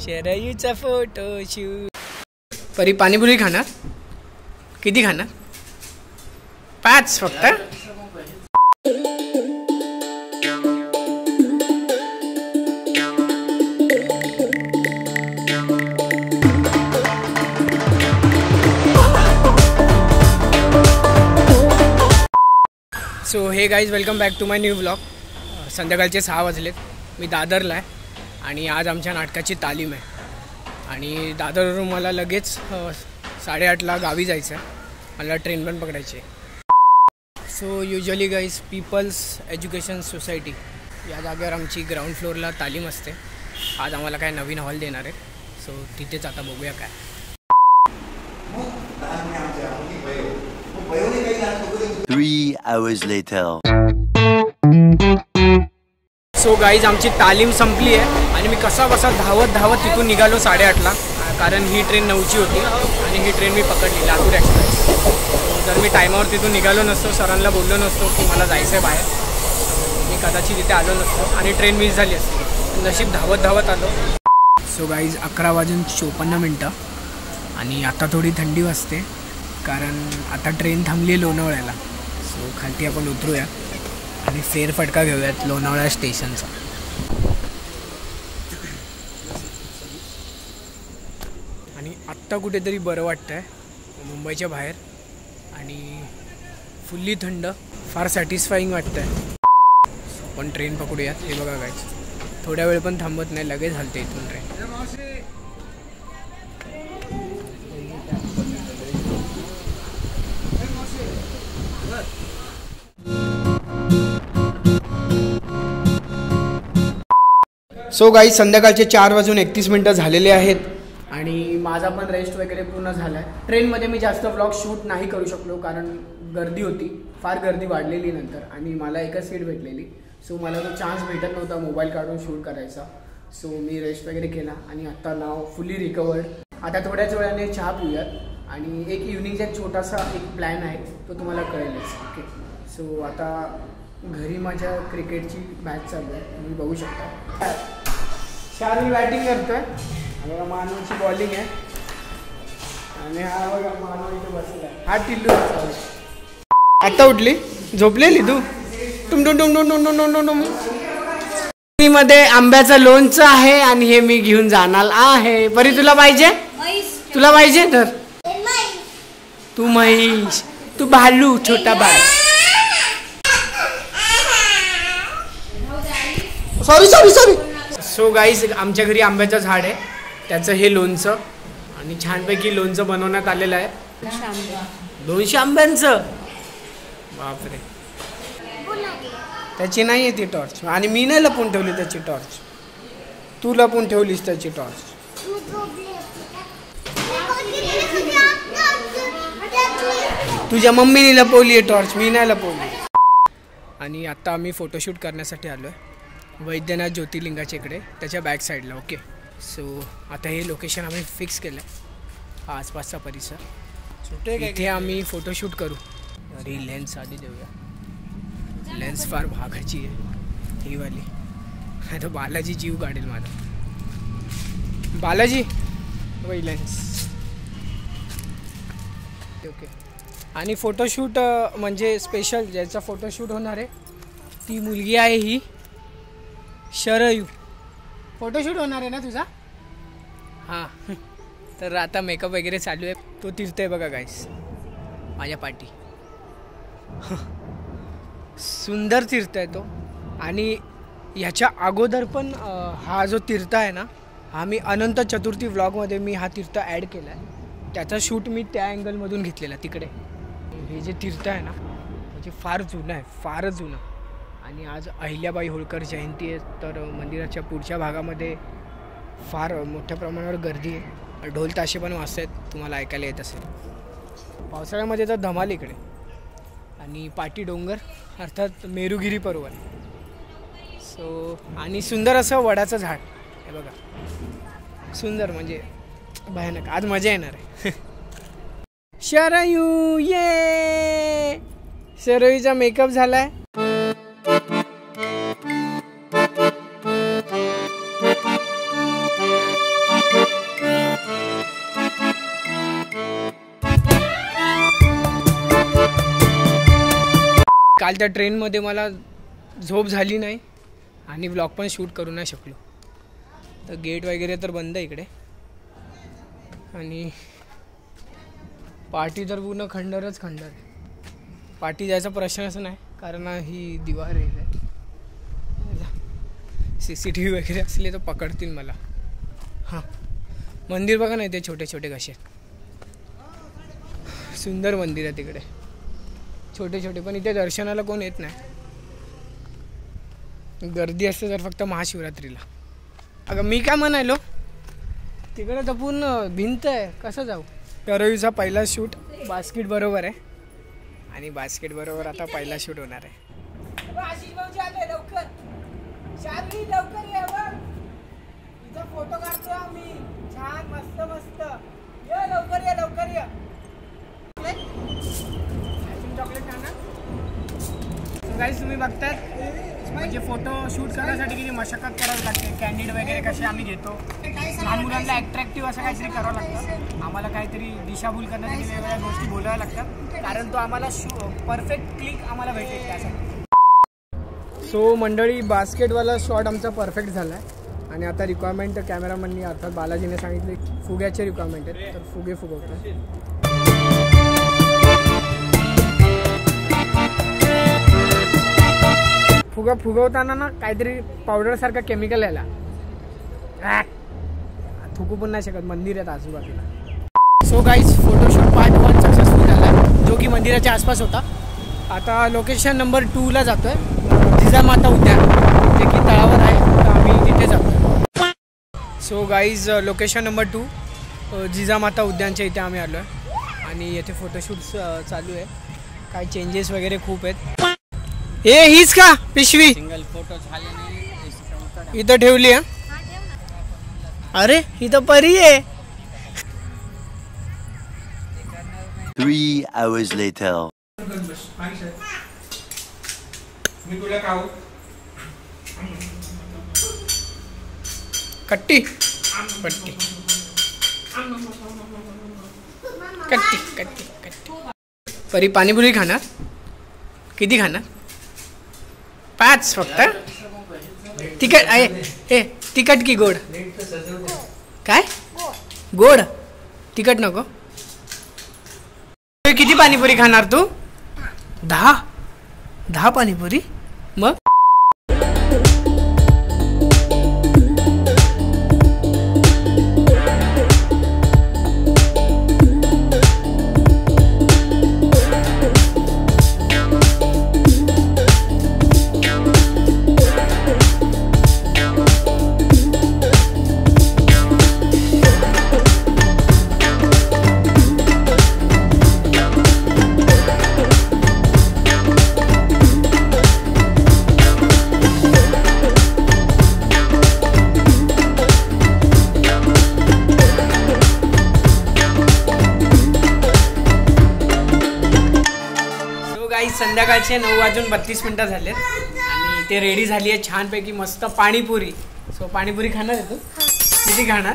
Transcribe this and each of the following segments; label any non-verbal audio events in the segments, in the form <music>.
शरयूचा photo shoot परी पाणीपुरी खाणार? किती खाणार? पाच फक्त? So hey guys welcome back to my new blog संध्याकाळचे सहा वाजलेत. मी दादरला आहे. आणि आज आमच्या नाटकाची तालीम आहे. आणि दादरवरून मला लगेच साडेआठला गावी जायचं आहे मला ट्रेन पण पकडायची आहे. So usually guys People's Education Society या जागेवर आमची ग्राउंड फ्लोअरला तालीम असते. आज आम्हाला काय नवीन हॉल देणार आहे सो तिथेच आता बघूया काय. Three hours later. हो सो गाईज आमची तालीम संपली आहे. आणि मी कसा बसा धावत धावत तिथून निघालो साडेआठला. कारण ही ट्रेन नऊची होती आणि ही ट्रेन मी पकडली लातूर एक्सप्रेस जर मी टायमावर तिथून निघालो नसतो सरांना बोललो नसतो की मला जायचं आहे बाहेर. मी कदाचित तिथे आलो नसतो आणि ट्रेन मिस झाली असती. नशीब धावत धावत आलो. सो गाईज अकरा वाजून चोपन्न मिनटं. आणि आता थोडी थंडी वाजते. कारण आता ट्रेन थांबली आहे लोणावळ्याला. सो खालती आपण उतरूया. आणि फेरफटका घेऊयात लोणावळा स्टेशनचा. आणि आत्ता कुठेतरी बरं वाटतं आहे मुंबईच्या बाहेर. आणि फुल्ली थंड फार सॅटिस्फाईंग वाटतं आहे आपण ट्रेन पकडूयात. हे बघा काय थोड्या वेळ पण थांबत नाही लगेच हलते इथून ट्रेन सो गाई संध्याकाळचे चार वाजून एकतीस मिनटं झालेले आहेत. आणि माझा पण रेस्ट वगैरे पूर्ण झाला आहे ट्रेनमध्ये मी जास्त ब्लॉग शूट नाही करू शकलो कारण गर्दी होती. फार गर्दी वाढलेली नंतर आणि मला एकच सीट भेटलेली. सो मला तो चान्स भेटत नव्हता मोबाईल काढून शूट करायचा. सो मी रेस्ट वगैरे केला आणि आत्ता नाव फुल्ली रिकवर्ड आता थोड्याच वेळाने चहा पिऊयात. आणि एक इव्हनिंगचा एक छोटासा एक प्लॅन आहे. तो तुम्हाला कळेलच. ओके सो आता घरी माझ्या क्रिकेटची मॅच चालू आहे. तुम्ही बघू शकता. शारुल बॅटिंग करतोय. बघा मानवची बॉलिंग आहे. आणि हा बघा मानव इथे बसला हा टिल्लू आता उठली? झोपलेली तू? टुम टुम टुम टुम टुम टुम टुम टुम. मध्ये आंब्याचं लोणचं आहे आणि हे मी घेऊन जाणार आहे. बरी तुला पाहिजे? तुला पाहिजे तर? तू महेश. तू भालू छोटा बाळ. Sorry sorry sorry so guys आमच्या घरी आंब्याचं झाड आहे. त्याचं हे लोणचं आणि छानपैकी लोणचं बनवण्यात आलेलं आहे. दोनशे आंब्यांचं? बापरे. त्याची नाही आहे ती टॉर्च आणि मी नाही लपून ठेवली त्याची टॉर्च तू लपून ठेवलीस त्याची टॉर्च तुझ्या मम्मीने लपवली आहे टॉर्च मी नाही लपवली. आणि आत्ता आम्ही फोटोशूट करण्यासाठी आलो आहे वैद्यनाथ ज्योतिर्लिंगाच्या इकडे त्याच्या बॅक साईडला ओके सो आता हे लोकेशन आम्ही फिक्स केलं आहे हा आसपासचा परिसर. इथे आम्ही फोटोशूट करू. अरे लेन्स आधी देऊया. लेन्स फार भागाची आहे ही वाली. आता बालाजी जीव काढेल माझा बालाजी! वही लेन्स ओके आणि फोटोशूट म्हणजे स्पेशल ज्याचा फोटोशूट होणार आहे ती मुलगी आहे ही. शरयू. फोटोशूट होणार आहे ना तुझा? हां. तर आता मेकअप वगैरे चालू आहे. तो तिरतोय बघा गाईस माझ्या पाठी. सुंदर तीर्थ आहे तो. आणि ह्याच्या अगोदर पण हा जो तीर्थ आहे ना हा मी अनंत चतुर्थी व्लॉगमध्ये मी हा तीर्थ ॲड केला आहे त्याचा शूट मी त्या अँगलमधून घेतलेला तिकडे. हे जे तीर्थ आहे ना म्हणजे फार जुनं आहे फारच जुनं. आणि आज अहिल्याबाई होळकर जयंती आहे तर मंदिराच्या पुढच्या भागामध्ये फार मोठ्या प्रमाणावर गर्दी आहे. ढोल ताशे पण वाजत आहेत तुम्हाला ऐकायला येत असेल. पावसाळ्यामध्ये तर धमाल इकडे. आणि पाटी डोंगर अर्थात मेरुगिरी पर्वत. सो आणि सुंदर असं वडाचं झाड. हे बघा. सुंदर म्हणजे भयानक. आज मजा येणार आहे. <laughs> शरयू ये! शरयूचा मेकअप झाला आहे काल त्या ट्रेनमध्ये मला झोप झाली नाही आणि ब्लॉग पण शूट करू नाही शकलो. तर गेट वगैरे तर बंद आहे इकडे. आणि पार्टी तर पूर्ण खंडरच खंडर आहे. पार्टी जायचा प्रश्नच नाही कारण ही दिवार आहे. सी सी टी व्ही वगैरे असले तर पकडतील मला. हां. मंदिर बघा ना ते छोटे छोटे कसे सुंदर मंदिर आहे तिकडे. छोटे छोटे पण इथे दर्शनाला कोण येत नाही. गर्दी असते तर फक्त महाशिवरात्रीला. अगं मी काय म्हणायलो? तिकडे तर पूर्ण भिंत आहे. कसं जाऊ? करवीचा पहिला शूट बास्केट बरोबर आहे. आणि बास्केट बरोबर आता पहिला शूट होणार आहे. फोटो काढतो आम्ही छान मस्त मस्त ये लवकर ये लवकर ये चॉकलेट गाईज तुम्ही बघतात म्हणजे फोटो शूट करण्यासाठी किती मशक्कत करावी लागते कॅन्डिड वगैरे कसे आम्ही घेतो. लहान मुलांना ॲट्रॅक्टिव्ह असं काहीतरी करावं लागतं. आम्हाला काहीतरी दिशाभूल करण्यासाठी वेगवेगळ्या गोष्टी बोलाव्या लागतात. कारण तो आम्हाला शू परफेक्ट क्लिक आम्हाला भेटेल त्यासाठी. सो मंडळी बास्केटवाला शॉट आमचा परफेक्ट झाला आहे आणि आता रिक्वायरमेंट कॅमेरामननी अर्थात बालाजीने सांगितले की फुग्याचे रिक्वायरमेंट आहेत. तर फुगे फुगवतात. फुग फुगवताना ना काहीतरी पावडरसारखं केमिकल यायला. थुकू पण नाही शकत मंदिर आहेत आजूबाजूला. So guys photoshoot part one successful झाला. जो की मंदिराच्या आसपास होता. आता लोकेशन नंबर टूला जातो आहे जिजामाता उद्यान जे की तळावर आहे. तर आम्ही तिथे जातो so guys location number two Jijamata उद्यानच्या इथे आम्ही आलो आहे आणि येथे फोटोशूट चालू आहे. काही चेंजेस वगैरे खूप आहेत. ए हीच का पिशवी? सिंगल फोटो झाले नाही इथं ठेवली आहे अरे इथं परी आहे. Three hours later. कट्टी. पट्टी कट्टी कट्टी कट्टी. परी पाणीपुरी खाणार? किती खाणार? पाच फक्त तिखट आहे ए तिखट की गोड। काय? गोड? तिखट नको। किती पाणीपुरी खाणार तू? दहा? दहा पाणीपुरी? मग? संध्याकाळचे नऊ वाजून बत्तीस मिनिटं झाले आणि ते रेडी झाली आहे छानपैकी मस्त पाणीपुरी. सो पाणीपुरी खाणार आहे तू? किती खाणार?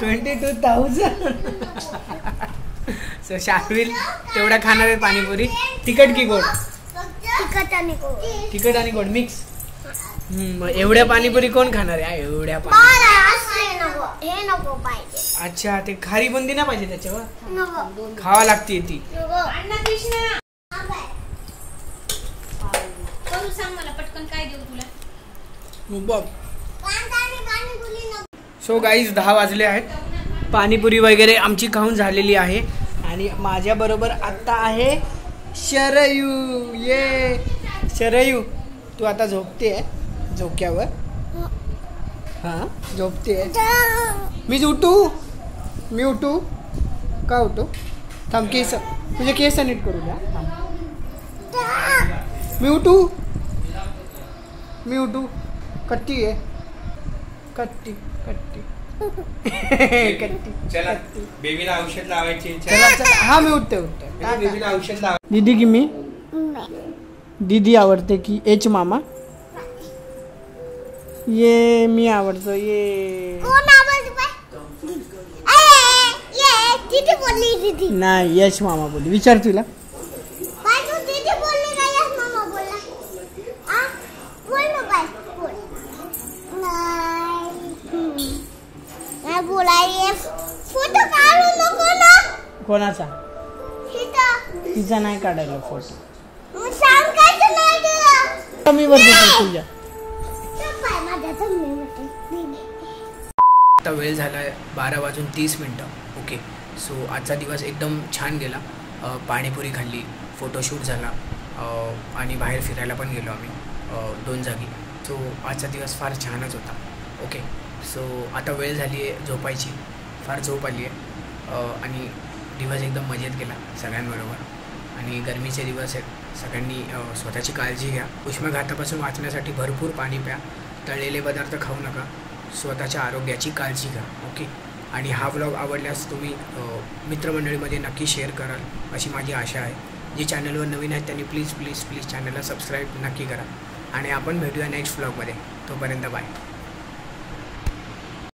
Twenty two thousand. सो शाकविल तेवढ्या खाणार आहे पाणीपुरी. तिखट की गोड? तिखट आणि गोड मिक्स? एवढ्या पाणीपुरी कोण खाणार आहे? एवढ्या पाणी हे नको अच्छा ते खारी बंदी नाही पाहिजे त्याच्यावर? खावा लागते ती. नको. करू सांग मला पटकन काय देऊ तुला? बघ. सो गाईज दहा वाजले आहेत. पाणीपुरी वगैरे आमची खाऊन झालेली आहे. आणि माझ्याबरोबर आत्ता आहे शरयू. ये. शरयू तू आता झोपते आहे झोक्यावर. हाँ? झोपते आहे मी उठू। मी उठू। का उठू? थांब केस तुझे केस नीट करू द्या। थांब. मी उठू। मी उठू। कट्टी आहे। कट्टी कट्टी। <laughs> कट्टी चला बेबीला औषध लावायची हा मी उठते उठते. बेबीला औषध लावा. दीदी की मी? दीदी आवडते की एच मामा? ये मी आवडतो ये. बोलली नाही यश मामा बोल विचार तुला. बाय तू तिथे बोलली का यस मामा बोला आता वेळ झाला आहे बारा वाजून तीस मिनटं. ओके सो आजचा दिवस एकदम छान गेला. पाणीपुरी खाल्ली फोटोशूट झाला आणि बाहेर फिरायला पण गेलो आम्ही दोन जागी. सो आजचा दिवस फार छानच होता. ओके सो आता वेळ झाली आहे झोपायची. फार झोप आली आहे. आणि दिवस एकदम मजेत गेला सगळ्यांबरोबर. आणि गरमीचे दिवस आहेत. सगळ्यांनी स्वतःची काळजी घ्या. उष्माघातापासून वाचण्यासाठी भरपूर पाणी प्या. तळलेले पदार्थ खाऊ नका. स्वतःच्या आरोग्याची काळजी घ्या ओके? आणि हा व्लॉग आवडल्यास तुम्ही मित्रमंडळीमध्ये नक्की शेअर कराल अशी माझी आशा आहे. जे चॅनलवर नवीन आहेत त्यांनी प्लीज प्लीज प्लीज चॅनलला सबस्क्राईब नक्की करा. आणि आपण भेटूया नेक्स्ट व्लॉगमध्ये तोपर्यंत बाय